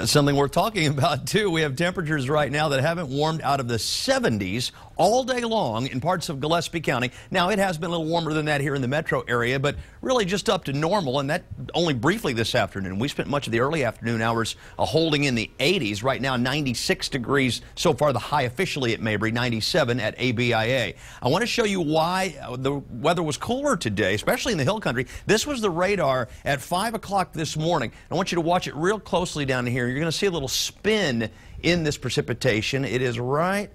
That's something we're talking about too. We have temperatures right now that haven't warmed out of the 70s all day long in parts of Gillespie County. Now, it has been a little warmer than that here in the metro area, but really just up to normal, and that only briefly this afternoon. We spent much of the early afternoon hours uh, holding in the 80s. Right now, 96 degrees so far, the high officially at Mabry, 97 at ABIA. I want to show you why uh, the weather was cooler today, especially in the hill country. This was the radar at 5 o'clock this morning. I want you to watch it real closely down here. You're going to see a little spin in this precipitation. It is right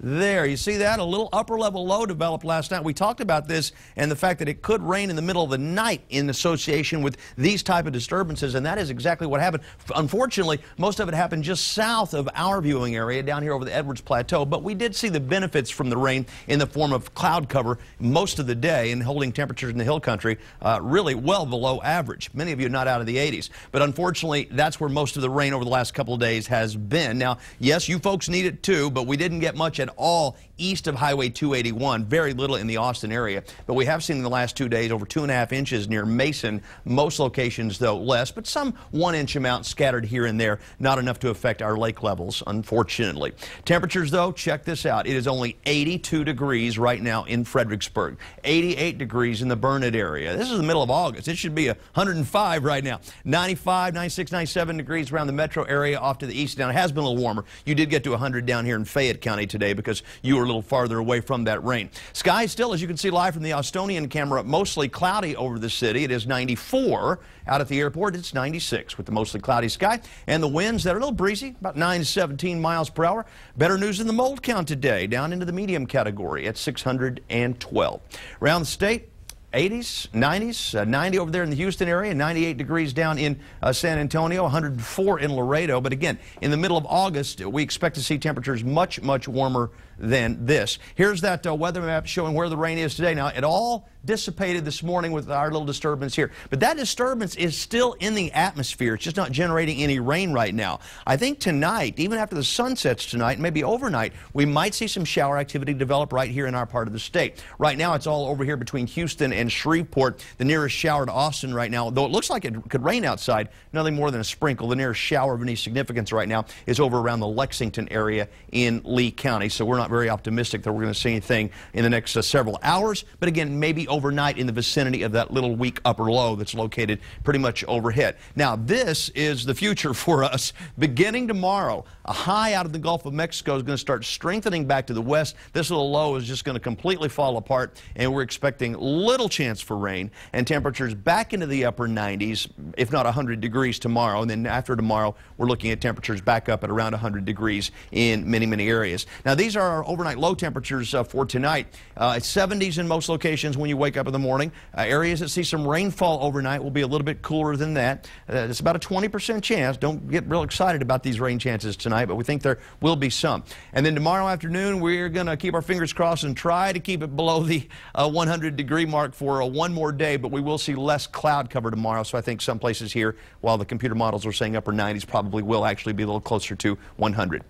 there. You see that? A little upper level low developed last night. We talked about this and the fact that it could rain in the middle of the night in association with these type of disturbances, and that is exactly what happened. Unfortunately, most of it happened just south of our viewing area down here over the Edwards Plateau, but we did see the benefits from the rain in the form of cloud cover most of the day and holding temperatures in the hill country uh, really well below average. Many of you not out of the 80s, but unfortunately, that's where most of the rain over the last couple of days has been. Now, yes, you folks need it too, but we didn't get much at all east of Highway 281, very little in the Austin area. But we have seen in the last two days over two and a half inches near Mason. Most locations, though, less, but some one inch amount scattered here and there. Not enough to affect our lake levels, unfortunately. Temperatures, though, check this out. It is only 82 degrees right now in Fredericksburg, 88 degrees in the Burnet area. This is the middle of August. It should be 105 right now. 95, 96, 97 degrees around the metro area off to the east. Now, it has been a little warmer. You did get to 100 down here in Fayette County today because you were a little farther away from that rain. Sky still, as you can see live from the Austonian camera, mostly cloudy over the city. It is 94. Out at the airport, it's 96 with the mostly cloudy sky. And the winds that are a little breezy, about 9 to 17 miles per hour. Better news in the mold count today, down into the medium category at 612. Around the state, 80s, 90s, uh, 90 over there in the Houston area, 98 degrees down in uh, San Antonio, 104 in Laredo. But again, in the middle of August, we expect to see temperatures much, much warmer than this. Here's that uh, weather map showing where the rain is today. Now, it all dissipated this morning with our little disturbance here. But that disturbance is still in the atmosphere. It's just not generating any rain right now. I think tonight, even after the sun sets tonight, maybe overnight, we might see some shower activity develop right here in our part of the state. Right now, it's all over here between Houston and Shreveport. The nearest shower to Austin right now, though it looks like it could rain outside, nothing more than a sprinkle. The nearest shower of any significance right now is over around the Lexington area in Lee County. So we're not very optimistic that we're going to see anything in the next uh, several hours. But again, maybe overnight in the vicinity of that little weak upper low that's located pretty much overhead. Now, this is the future for us. Beginning tomorrow, a high out of the Gulf of Mexico is going to start strengthening back to the west. This little low is just going to completely fall apart, and we're expecting little chance for rain and temperatures back into the upper 90s, if not 100 degrees tomorrow. And then after tomorrow, we're looking at temperatures back up at around 100 degrees in many, many areas. Now, these are our overnight low temperatures uh, for tonight. Uh, 70s in most locations when you wake up in the morning. Uh, areas that see some rainfall overnight will be a little bit cooler than that. Uh, it's about a 20% chance. Don't get real excited about these rain chances tonight, but we think there will be some. And then tomorrow afternoon, we're going to keep our fingers crossed and try to keep it below the uh, 100 degree mark for uh, one more day, but we will see less cloud cover tomorrow. So I think some places here, while the computer models are saying upper 90s, probably will actually be a little closer to 100.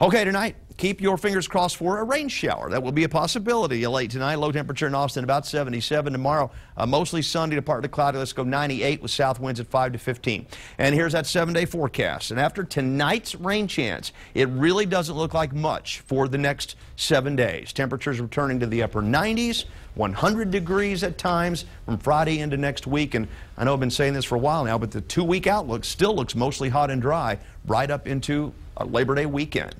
Okay, tonight, keep your fingers crossed for a rain shower. That will be a possibility late tonight. Low temperature in Austin about 77. Tomorrow, uh, mostly sunny to partly cloudy. Let's go 98 with south winds at 5 to 15. And here's that seven-day forecast. And after tonight's rain chance, it really doesn't look like much for the next seven days. Temperatures returning to the upper 90s, 100 degrees at times from Friday into next week. And I know I've been saying this for a while now, but the two-week outlook still looks mostly hot and dry right up into Labor Day weekend.